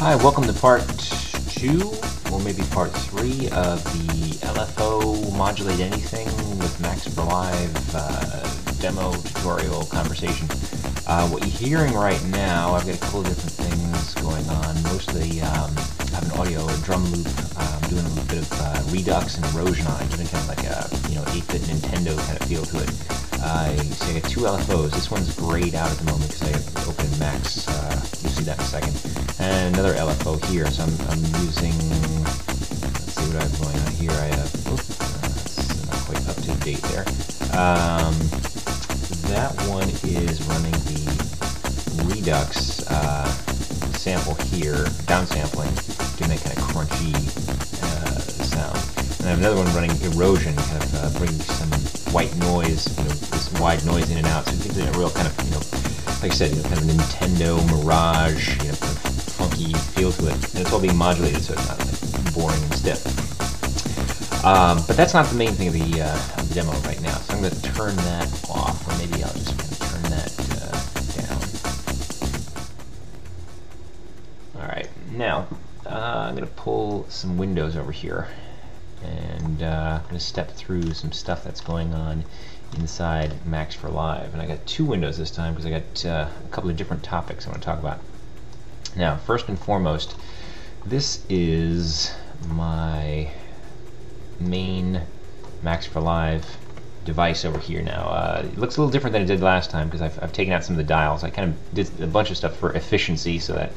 Hi, welcome to part two, or maybe part three of the LFO Modulate Anything with Max for Live uh, demo tutorial conversation. Uh, what you're hearing right now, I've got a couple of different things going on. Mostly, um, I have an audio, a drum loop. I'm doing a little bit of uh, redux and erosion on it, giving kind of like a you know 8-bit Nintendo kind of feel to it. Uh, see, I got two LFOs. This one's grayed out at the moment because I opened Max. Uh, you'll see that in a second. And another LFO here. So I'm, I'm using. Let's see what I have going on here. I have. Oops, that's not quite up to date there. Um, that one is running the Redux uh, sample here, downsampling, doing that kind of crunchy uh, sound. And I have another one running erosion, kind of uh, bringing some white noise, you know, this wide noise in and out. So it gives it a real kind of, you know, like I said, you know, kind of Nintendo Mirage, you know, feel to it. And it's all being modulated, so it's not like boring and stiff. Um, but that's not the main thing of the, uh, of the demo right now. So I'm going to turn that off, or maybe I'll just kind of turn that uh, down. All right, now uh, I'm going to pull some windows over here, and uh, I'm going to step through some stuff that's going on inside Max for Live. And I got two windows this time because I got uh, a couple of different topics I want to talk about. Now, first and foremost, this is my main Max for Live device over here now. Uh, it looks a little different than it did last time because I've, I've, taken out some of the dials. I kind of did a bunch of stuff for efficiency so that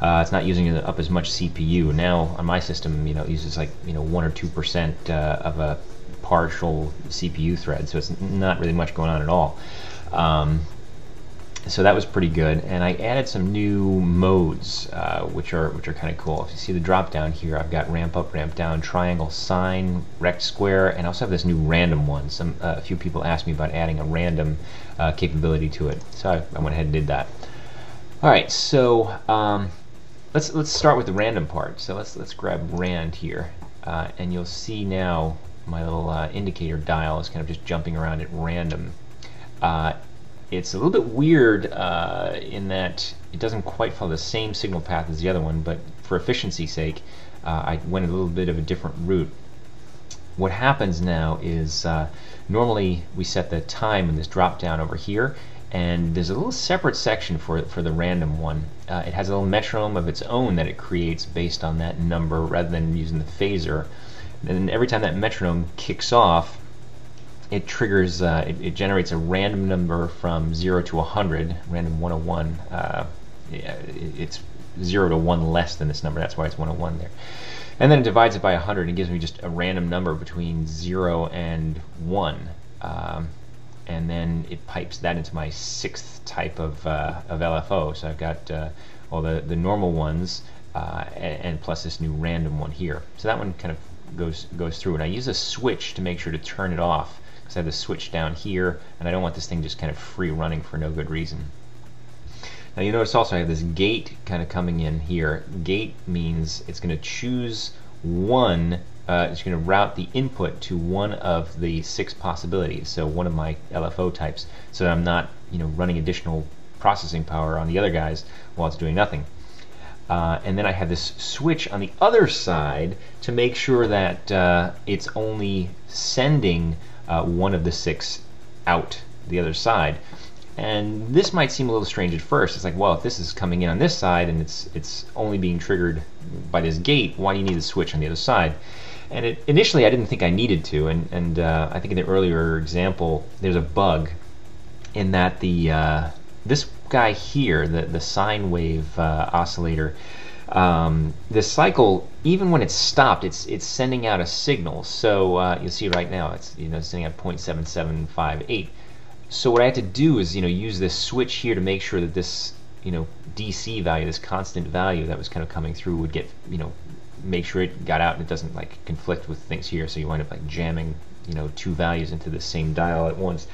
uh, it's not using up as much CPU. Now on my system, you know, it uses like you know one or two percent uh, of a partial CPU thread, so it's not really much going on at all. Um, so that was pretty good. And I added some new modes uh, which are which are kind of cool. If you see the drop down here I've got ramp up ramp down triangle sine rect square and I also have this new random one. Some uh, a few people asked me about adding a random uh, capability to it. So I, I, went ahead and did that. Alright so um, let's let's start with the random part. So let's let's grab rand here. Uh, and you'll see now my little uh, indicator dial is kind of just jumping around at random. Uh, it's a little bit weird uh, in that it doesn't quite follow the same signal path as the other one, but for efficiency's sake, uh, I went a little bit of a different route. What happens now is uh, normally we set the time in this drop down over here, and there's a little separate section for for the random one. Uh, it has a little metronome of its own that it creates based on that number rather than using the phasor. And every time that metronome kicks off, it triggers, uh, it, it, generates a random number from 0 to 100, random 101. Uh, it's 0 to 1 less than this number, that's why it's 101 there. And then it divides it by 100 and gives me just a random number between 0 and 1. Um, and then it pipes that into my sixth type of, uh, of LFO. So I've got uh, all the, the normal ones uh, and, and plus this new random one here. So that one kind of goes goes through and I use a switch to make sure to turn it off because I have the switch down here and I don't want this thing just kind of free running for no good reason. Now you notice also I have this gate kind of coming in here. Gate means it's going to choose one, uh, it's going to route the input to one of the six possibilities, so one of my LFO types, so that I'm not you know running additional processing power on the other guys while it's doing nothing. Uh, and then I have this switch on the other side to make sure that uh, it's only sending uh, one of the six out the other side. And this might seem a little strange at first. It's like, well, if this is coming in on this side and it's it's only being triggered by this gate, why do you need the switch on the other side? And it, initially, I didn't think I needed to. And, and uh, I think in the earlier example, there's a bug in that the uh, this guy here, the the sine wave uh, oscillator, um, the cycle, even when it's stopped, it's it's sending out a signal. So uh, you'll see right now, it's you know sending out 0.7758. So what I had to do is you know use this switch here to make sure that this you know DC value, this constant value that was kind of coming through, would get you know make sure it got out and it doesn't like conflict with things here. So you wind up like jamming you know two values into the same dial at once.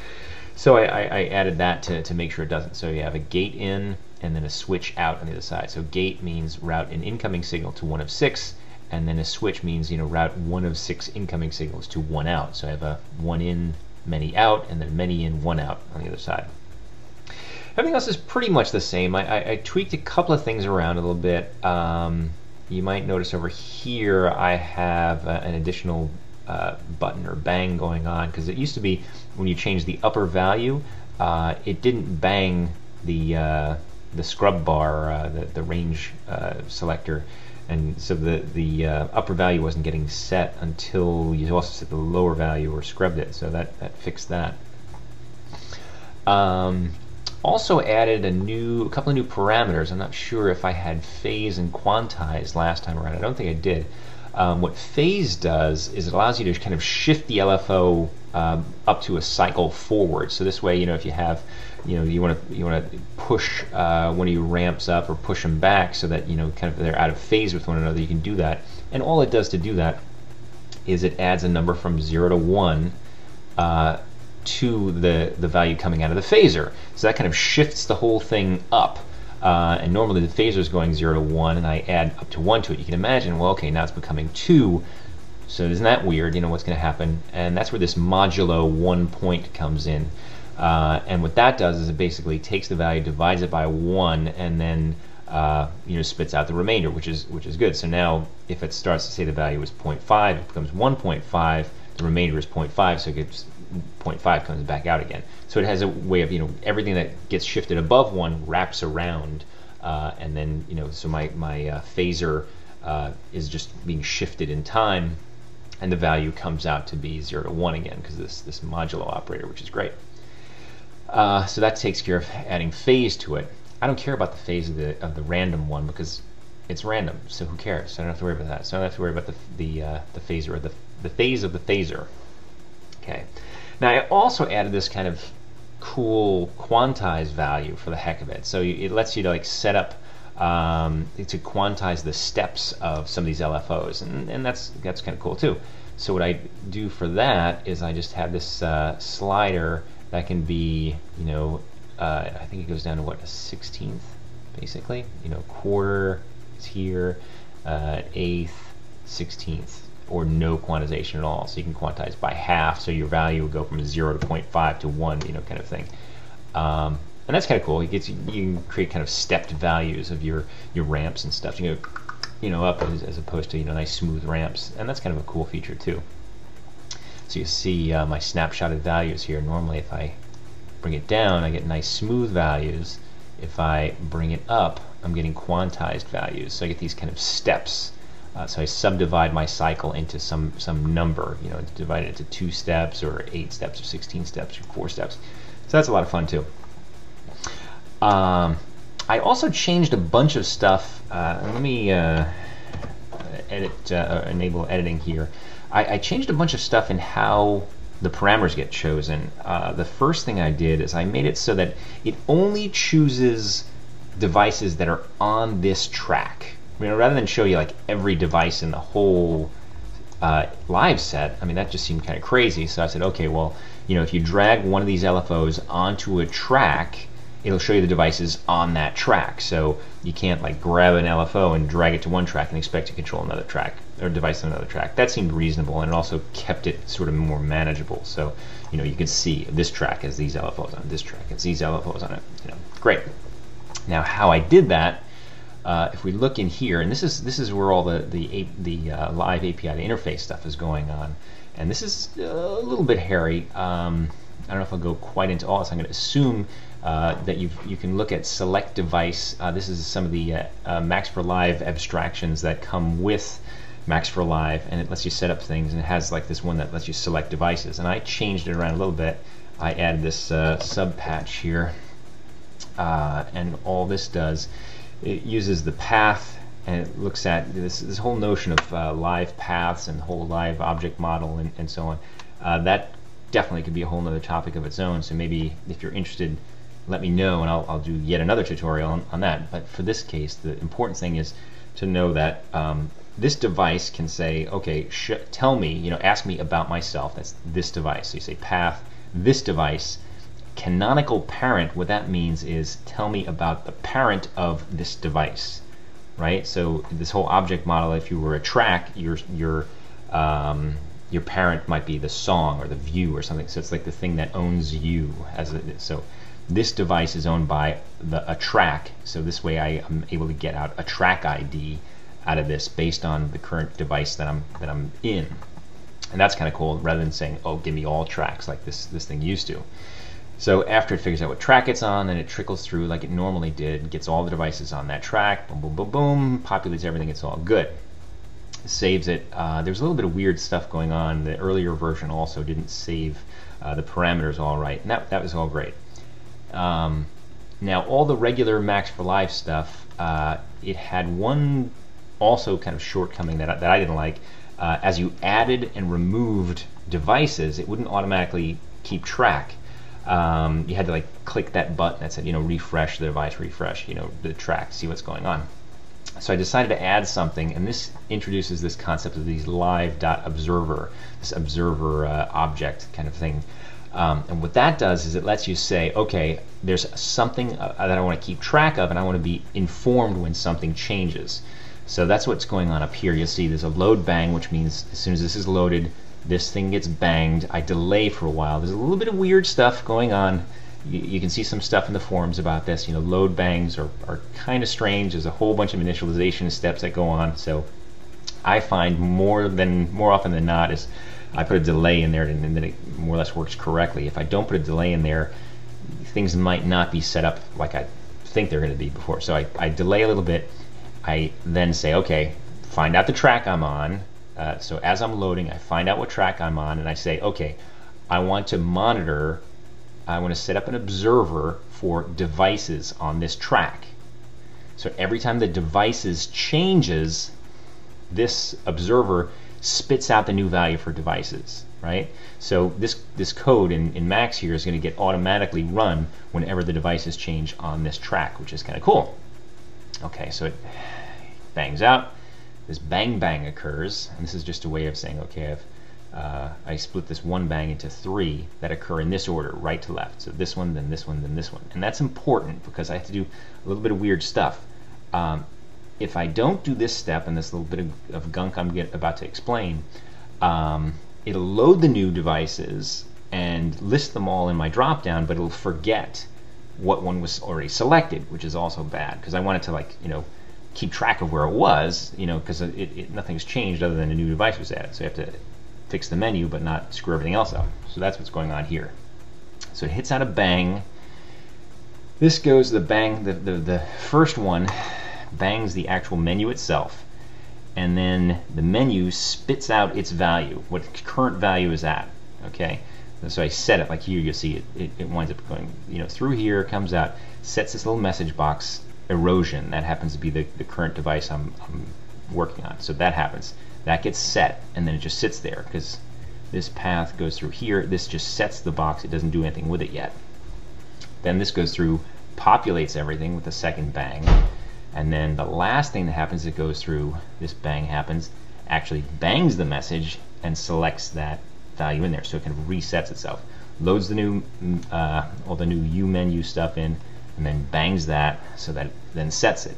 So I, I, I added that to, to make sure it doesn't. So you have a gate in and then a switch out on the other side. So gate means route an incoming signal to one of six, and then a switch means you know route one of six incoming signals to one out. So I have a one in, many out, and then many in, one out on the other side. Everything else is pretty much the same. I, I, I tweaked a couple of things around a little bit. Um, you might notice over here I have uh, an additional uh, button or bang going on because it used to be when you change the upper value, uh, it didn't bang the uh, the scrub bar, uh, the the range uh, selector, and so the the uh, upper value wasn't getting set until you also set the lower value or scrubbed it. So that that fixed that. Um, also added a new, a couple of new parameters. I'm not sure if I had phase and quantize last time around. I don't think I did. Um, what phase does is it allows you to kind of shift the LFO um, up to a cycle forward. So this way, you know, if you have, you know, you want to you want to push uh, one of your ramps up or push them back so that you know, kind of they're out of phase with one another. You can do that, and all it does to do that is it adds a number from zero to one. Uh, to the, the value coming out of the phasor. So that kind of shifts the whole thing up. Uh, and normally the phasor is going 0 to 1, and I add up to 1 to it. You can imagine, well, okay, now it's becoming 2. So isn't that weird? You know what's going to happen? And that's where this modulo 1 point comes in. Uh, and what that does is it basically takes the value, divides it by 1, and then uh, you know spits out the remainder, which is which is good. So now if it starts to say the value is 0.5, it becomes 1.5. The remainder is 0.5, so it gets 0.5 comes back out again. So it has a way of, you know, everything that gets shifted above one wraps around, uh, and then, you know, so my, my uh, phasor uh, is just being shifted in time, and the value comes out to be 0 to 1 again, because this, this modulo operator, which is great. Uh, so that takes care of adding phase to it. I don't care about the phase of the, of the random one, because it's random, so who cares? So I don't have to worry about that. So I don't have to worry about the, the, uh, the phasor, or the, the phase of the phasor. Okay. Now I also added this kind of cool quantize value for the heck of it. So it lets you to like set up um, to quantize the steps of some of these LFOs, and, and that's that's kind of cool too. So what I do for that is I just have this uh, slider that can be, you know, uh, I think it goes down to what a sixteenth, basically. You know, quarter is here, uh, eighth, sixteenth or no quantization at all. So you can quantize by half, so your value would go from 0 to 0.5 to 1, you know, kind of thing. Um, and that's kind of cool. It gets you, can create kind of stepped values of your your ramps and stuff. You go, you know, up as, as, opposed to you know nice smooth ramps, and that's kind of a cool feature too. So you see uh, my snapshotted values here. Normally, if I bring it down, I get nice smooth values. If I bring it up, I'm getting quantized values. So I get these kind of steps uh, so I subdivide my cycle into some, some number, you know, divide it into two steps or eight steps or 16 steps or four steps. So that's a lot of fun too. Um, I also changed a bunch of stuff. Uh, let me uh, edit, uh, enable editing here. I, I, changed a bunch of stuff in how the parameters get chosen. Uh, the first thing I did is I made it so that it only chooses devices that are on this track rather than show you like every device in the whole uh, live set, I mean, that just seemed kind of crazy. So I said, okay, well, you know, if you drag one of these LFOs onto a track, it'll show you the devices on that track. So you can't like grab an LFO and drag it to one track and expect to control another track or device on another track. That seemed reasonable and it also kept it sort of more manageable. So, you know, you can see this track has these LFOs on this track has these LFOs on it. You know, great. Now, how I did that uh, if we look in here, and this is this is where all the the the uh, live API, the interface stuff is going on, and this is a little bit hairy. Um, I don't know if I'll go quite into all this. I'm going to assume uh, that you you can look at select device. Uh, this is some of the uh, uh, Max for Live abstractions that come with Max for Live, and it lets you set up things, and it has like this one that lets you select devices. And I changed it around a little bit. I added this sub patch here, and all this does it uses the path and it looks at this, this whole notion of uh, live paths and the whole live object model and, and so on. Uh, that definitely could be a whole other topic of its own. So maybe if you're interested, let me know and I'll, I'll do yet another tutorial on, on, that. But for this case, the important thing is to know that um, this device can say, okay, tell me, you know, ask me about myself. That's this device. So you say path, this device, canonical parent, what that means is tell me about the parent of this device, right? So this whole object model, if you were a track, your your um, your parent might be the song or the view or something. So it's like the thing that owns you as a, so this device is owned by the, a track, so this way I am able to get out a track ID out of this based on the current device that I'm that I'm in. And that's kind of cool rather than saying, oh, give me all tracks like this, this thing used to. So after it figures out what track it's on, then it trickles through like it normally did, gets all the devices on that track, boom, boom, boom, boom, populates everything, it's all good. Saves it. Uh, there's a little bit of weird stuff going on. The earlier version also didn't save uh, the parameters all right, and that, that was all great. Um, now, all the regular Max for Live stuff, uh, it had one also kind of shortcoming that, that I didn't like. Uh, as you added and removed devices, it wouldn't automatically keep track. Um, you had to like click that button that said, you know, refresh the device, refresh, you know, the track, see what's going on. So I decided to add something, and this introduces this concept of these live.observer, this observer uh, object kind of thing. Um, and what that does is it lets you say, okay, there's something uh, that I want to keep track of, and I want to be informed when something changes. So that's what's going on up here. You'll see there's a load bang, which means as soon as this is loaded, this thing gets banged. I delay for a while. There's a little bit of weird stuff going on. You, you can see some stuff in the forums about this. You know, load bangs are, are kind of strange. There's a whole bunch of initialization steps that go on. So I find more than more often than not is I put a delay in there and, then it more or less works correctly. If I don't put a delay in there, things might not be set up like I think they're going to be before. So I, I delay a little bit. I then say, okay, find out the track I'm on. Uh, so as I'm loading, I find out what track I'm on and I say, okay, I want to monitor, I want to set up an observer for devices on this track. So every time the devices changes, this observer spits out the new value for devices, right? So this, this code in, in Max here is going to get automatically run whenever the devices change on this track, which is kind of cool. Okay, so it bangs out. This bang bang occurs, and this is just a way of saying, okay, I've uh, I split this one bang into three that occur in this order, right to left. So this one, then this one, then this one. And that's important because I have to do a little bit of weird stuff. Um, if I don't do this step and this little bit of, of gunk I'm get, about to explain, um, it'll load the new devices and list them all in my dropdown, but it'll forget what one was already selected, which is also bad because I wanted to like you know keep track of where it was, you know, because it, it, nothing's changed other than a new device was added. So you have to fix the menu, but not screw everything else up. So that's what's going on here. So it hits out a bang. This goes the bang. The the, the first one bangs the actual menu itself, and then the menu spits out its value, what current value is at. Okay, so I set it like here. you'll see it, it, it winds up going, you know, through here, comes out, sets this little message box erosion. That happens to be the, the current device I'm, I'm working on. So that happens. That gets set, and then it just sits there because this path goes through here. This just sets the box. It doesn't do anything with it yet. Then this goes through, populates everything with a second bang. And then the last thing that happens it goes through, this bang happens, actually bangs the message and selects that value in there. So it kind of resets itself. Loads the new, uh, all the new umenu stuff in, and then bangs that so that then sets it.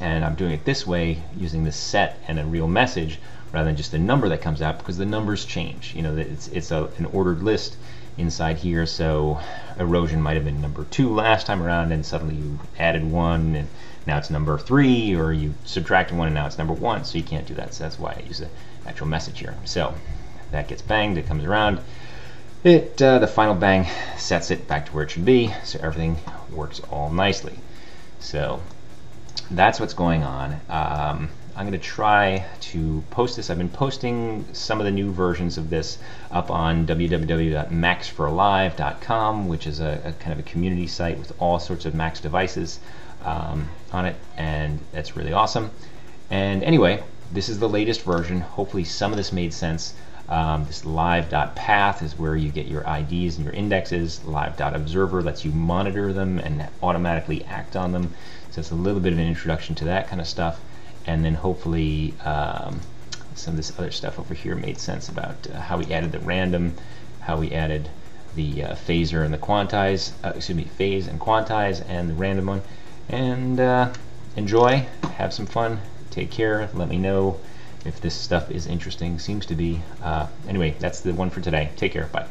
And I'm doing it this way using the set and a real message rather than just a number that comes out because the numbers change. You know, it's, it's a, an ordered list inside here, so erosion might have been number two last time around, and suddenly you added one, and now it's number three, or you subtracted one and now it's number one, so you can't do that. So that's why I use the actual message here. So that gets banged, it comes around. It uh, The final bang sets it back to where it should be, so everything works all nicely. So that's what's going on. Um, I'm going to try to post this. I've been posting some of the new versions of this up on www.maxforlive.com, which is a, a, kind of a community site with all sorts of Max devices um, on it, and that's really awesome. And anyway, this is the latest version. Hopefully some of this made sense. Um, this live.path is where you get your IDs and your indexes. Live.observer lets you monitor them and automatically act on them. So it's a little bit of an introduction to that kind of stuff. And then hopefully um, some of this other stuff over here made sense about uh, how we added the random, how we added the uh, phaser and the quantize, uh, excuse me, phase and quantize and the random one and uh, enjoy, have some fun, take care, let me know if this stuff is interesting, seems to be. Uh, anyway, that's the one for today. Take care, bye.